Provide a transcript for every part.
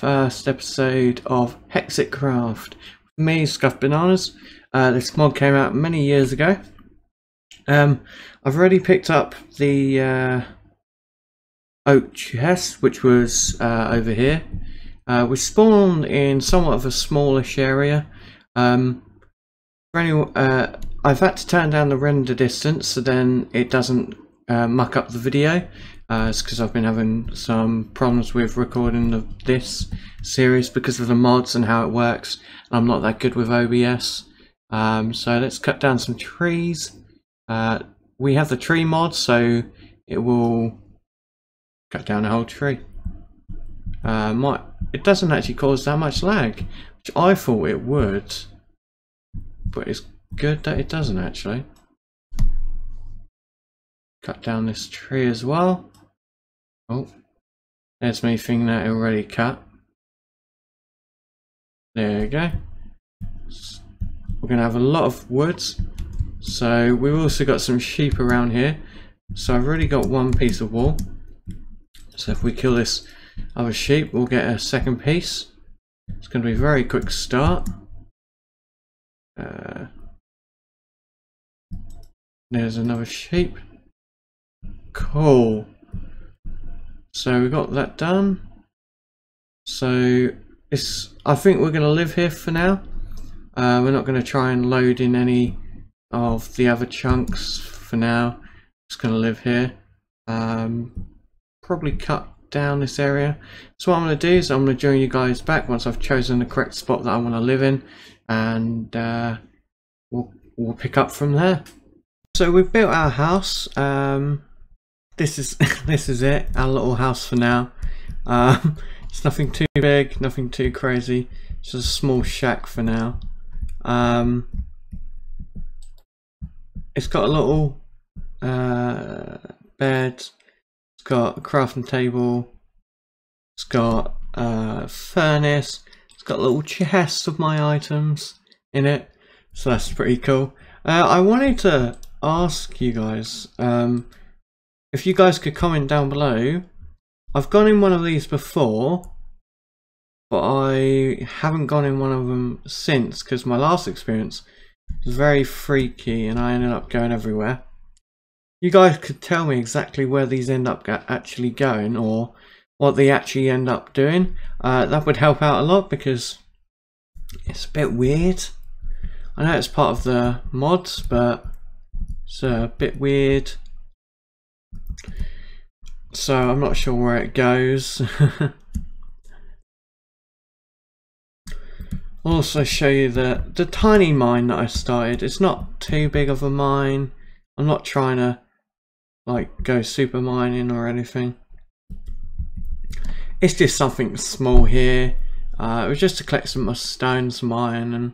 first episode of Hexxit Craft. Me, Scuff Bananas. Uh, this mod came out many years ago. Um, I've already picked up the uh, oak chest, which was uh, over here. Uh, we spawned in somewhat of a smallish area. Um, any, uh, I've had to turn down the render distance so then it doesn't uh, muck up the video. Uh, it's because I've been having some problems with recording the, this series because of the mods and how it works. I'm not that good with OBS. Um, so let's cut down some trees. Uh, we have the tree mod, so it will cut down a whole tree. Uh, it doesn't actually cause that much lag, which I thought it would. But it's good that it doesn't actually. Cut down this tree as well. Oh, there's me thinking that already cut. There we go. We're going to have a lot of woods. So we've also got some sheep around here. So I've already got one piece of wool. So if we kill this other sheep, we'll get a second piece. It's going to be a very quick start. Uh, there's another sheep. Cool. So we got that done. So it's. I think we're going to live here for now. Uh, we're not going to try and load in any of the other chunks for now. Just going to live here. Um, probably cut down this area. So what I'm going to do is I'm going to join you guys back once I've chosen the correct spot that I want to live in, and uh, we'll we'll pick up from there. So we've built our house. Um, this is this is it. Our little house for now. Um, it's nothing too big nothing too crazy. It's just a small shack for now. Um, it's got a little uh, bed. It's got a crafting table. It's got a furnace. It's got little chest of my items in it. So that's pretty cool. Uh, I wanted to ask you guys um, if you guys could comment down below. I've gone in one of these before, but I haven't gone in one of them since because my last experience was very freaky and I ended up going everywhere. You guys could tell me exactly where these end up actually going or what they actually end up doing. Uh, that would help out a lot because it's a bit weird. I know it's part of the mods, but it's a bit weird. So I'm not sure where it goes. also show you the, the tiny mine that I started. It's not too big of a mine. I'm not trying to like go super mining or anything. It's just something small here. Uh, it was just to collect some of my stones mine and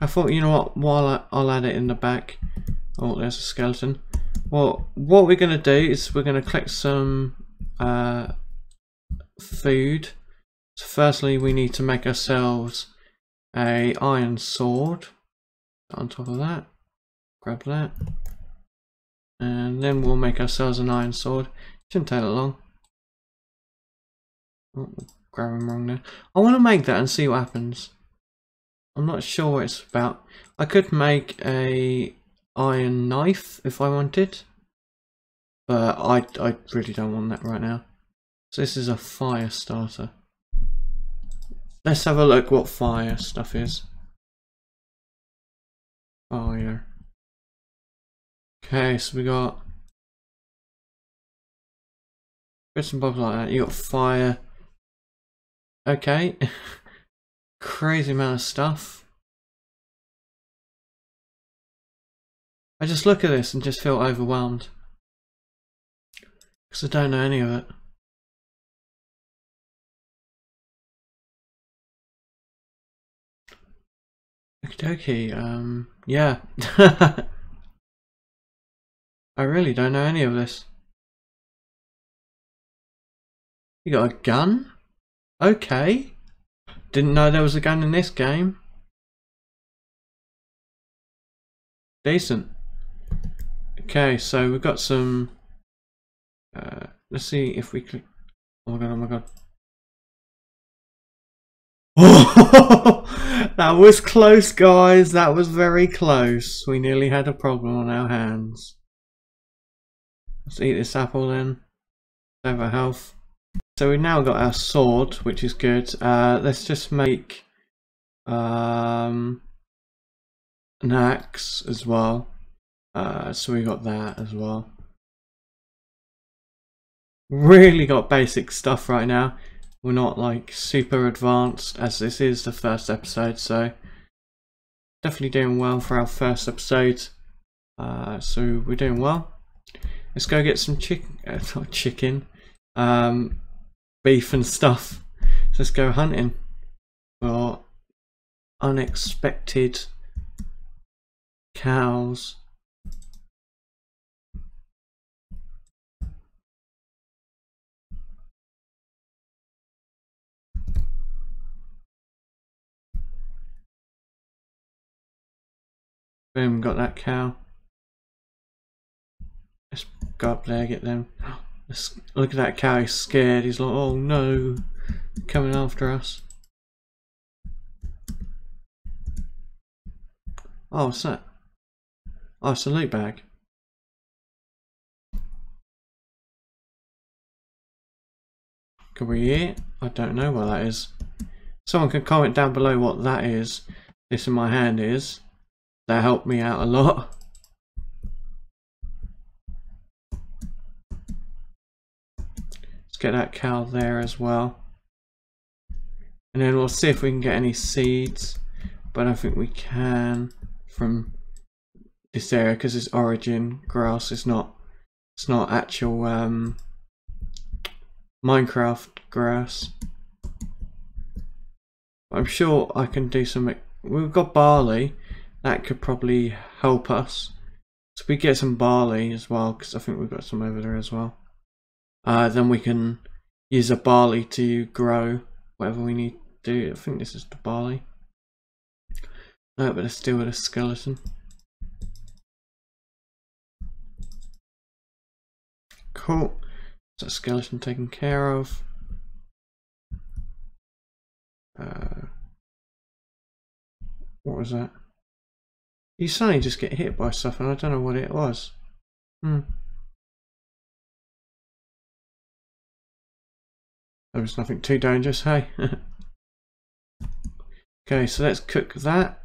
I thought you know what while I, I'll add it in the back. Oh there's a skeleton. Well, what we're going to do is we're going to collect some uh, food. So firstly, we need to make ourselves a iron sword. On top of that, grab that. And then we'll make ourselves an iron sword. Shouldn't take that long. Oh, grab him wrong there. I want to make that and see what happens. I'm not sure what it's about. I could make a iron knife if I wanted. But I, I really don't want that right now. So this is a fire starter. Let's have a look what fire stuff is. Fire. Okay, so we got bits and bobs like that. You got fire. Okay. Crazy amount of stuff. I just look at this and just feel overwhelmed. Because I don't know any of it. Okay, um, yeah. I really don't know any of this. You got a gun? Okay. Didn't know there was a gun in this game. Decent. Okay, so we've got some... Uh, let's see if we click... Oh my god, oh my god. Oh, that was close, guys. That was very close. We nearly had a problem on our hands. Let's eat this apple then. Save our health. So we've now got our sword, which is good. Uh, let's just make um, an axe as well. Uh, so we got that as well. Really got basic stuff right now. We're not like super advanced as this is the first episode, so definitely doing well for our first episode. Uh, so we're doing well. Let's go get some chicken, uh, not chicken, um, beef and stuff. Let's go hunting for unexpected cows. Boom, got that cow. Let's go up there, get them. Let's look at that cow, he's scared. He's like, oh no, coming after us. Oh, what's that? Oh, it's a loot bag. Can we eat? I don't know what that is. Someone can comment down below what that is. This in my hand is. That helped me out a lot. Let's get that cow there as well. And then we'll see if we can get any seeds. But I think we can from this area because it's origin grass. It's not. It's not actual um, Minecraft grass. I'm sure I can do some. We've got barley. That could probably help us. So we get some barley as well because I think we've got some over there as well. Uh, then we can use a barley to grow whatever we need to do. I think this is the barley. No, but let's deal with a skeleton. Cool. So skeleton taken care of. Uh, what was that? You suddenly just get hit by stuff and I don't know what it was. Hmm. There was nothing too dangerous, hey? okay, so let's cook that.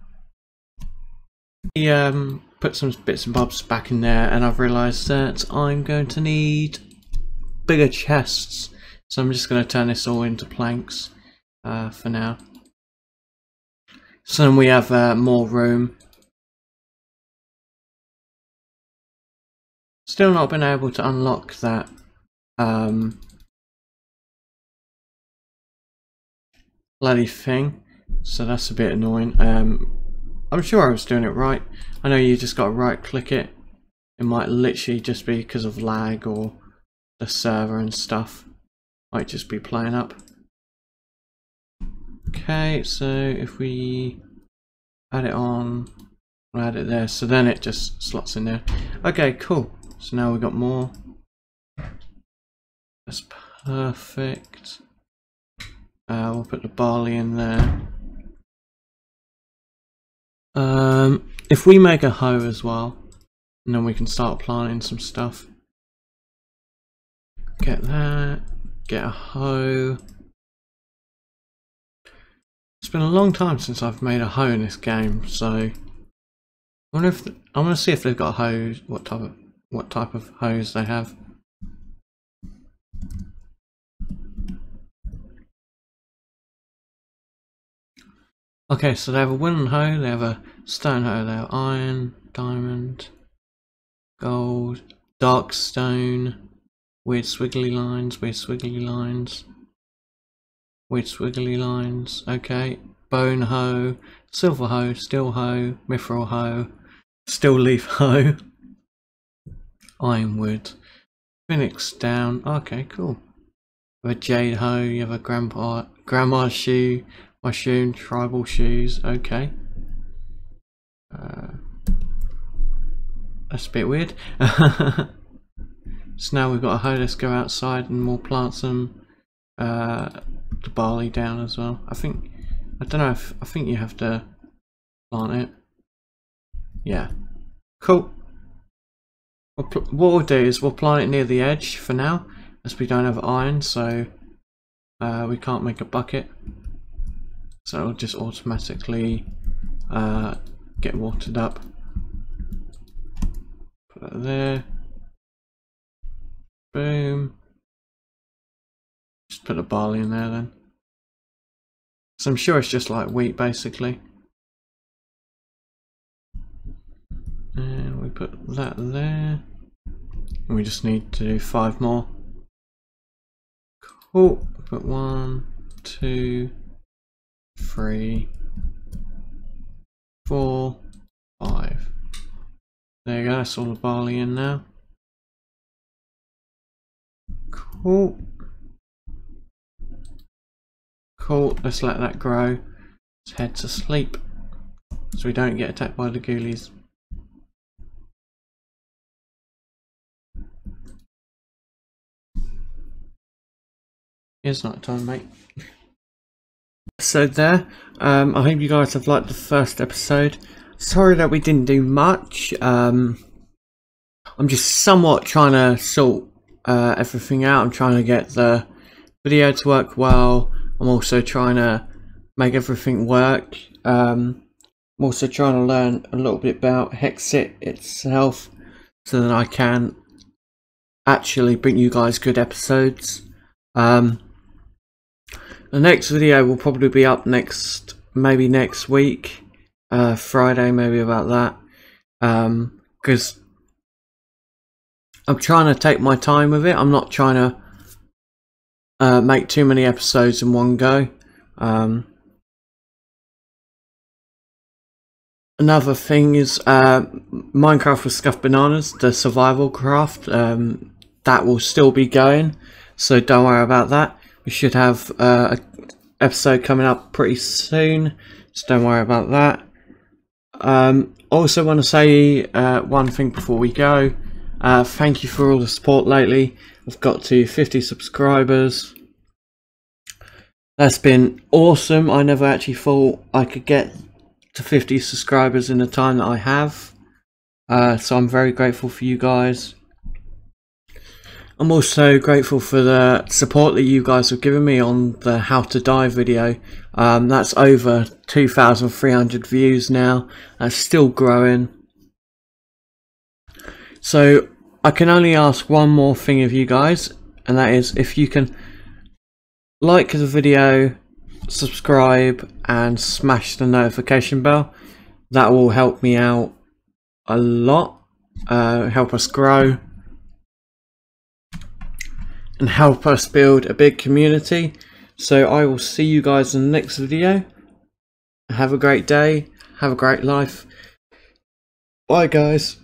He um, put some bits and bobs back in there and I've realised that I'm going to need bigger chests. So I'm just going to turn this all into planks uh, for now. So then we have uh, more room. Still not been able to unlock that um, bloody thing. So that's a bit annoying. Um, I'm sure I was doing it right. I know you just got to right click it. It might literally just be because of lag or the server and stuff. Might just be playing up. Okay, so if we add it on, add it there. So then it just slots in there. Okay, cool. So now we've got more. That's perfect. Uh, we'll put the barley in there. Um, if we make a hoe as well, and then we can start planting some stuff. Get that, get a hoe. It's been a long time since I've made a hoe in this game, so I wonder if the, I want to see if they've got a hoe. What type of what type of hose they have. Okay, so they have a wooden hoe, they have a stone hoe, they have iron, diamond, gold, dark stone, weird swiggly lines, weird swiggly lines, weird swiggly lines, okay, bone hoe, silver hoe, steel hoe, mithril hoe, steel leaf hoe, ironwood, phoenix down, okay, cool. You have a jade hoe, you have a grandpa, grandma's shoe, Mushroom tribal shoes, okay. Uh, that's a bit weird. so now we've got a hoe, let's go outside and we'll plant some uh, the barley down as well. I think I don't know if I think you have to plant it. Yeah. Cool. We'll what we'll do is we'll plant it near the edge for now, as we don't have iron, so uh, we can't make a bucket. So it'll just automatically uh, get watered up. Put that there. Boom. Just put a barley in there then. So I'm sure it's just like wheat basically. And we put that there. We just need to do five more. Cool. Put one, two, three, four, five. There you go, that's all the barley in now. Cool. Cool, let's let that grow. Let's head to sleep so we don't get attacked by the ghoulies. It's not time, mate. So there, um, I hope you guys have liked the first episode. Sorry that we didn't do much. Um, I'm just somewhat trying to sort uh, everything out. I'm trying to get the video to work well. I'm also trying to make everything work. Um, I'm also trying to learn a little bit about Hexxit itself so that I can actually bring you guys good episodes. Um, the next video will probably be up next, maybe next week, uh, Friday, maybe about that. Because um, I'm trying to take my time with it. I'm not trying to uh, make too many episodes in one go. Um, another thing is uh, Minecraft with Scuffed Bananas, the survival craft. Um, that will still be going, so don't worry about that. We should have uh, a episode coming up pretty soon, so don't worry about that. Um, also want to say uh, one thing before we go. Uh, thank you for all the support lately. I've got to 50 subscribers. That's been awesome. I never actually thought I could get to 50 subscribers in the time that I have. Uh, so I'm very grateful for you guys. I'm also grateful for the support that you guys have given me on the how to die video. Um, that's over 2,300 views now. That's still growing. So I can only ask one more thing of you guys, and that is if you can like the video, subscribe, and smash the notification bell. That will help me out a lot, uh, help us grow and help us build a big community. So I will see you guys in the next video. Have a great day. Have a great life. Bye guys.